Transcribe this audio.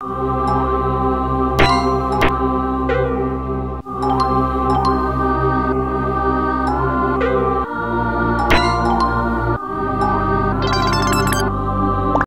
Música